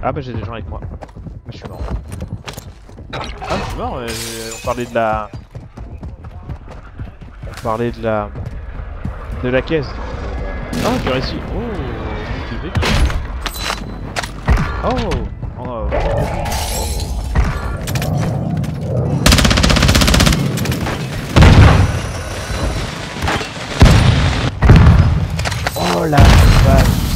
Ah bah j'ai des gens avec moi. Je suis mort. Ah je suis mort, euh, on parlait de la... On parlait de la... De la caisse. Ah j'ai réussi. Oh, c'est vite. Oh, oh, oh. Oh la vache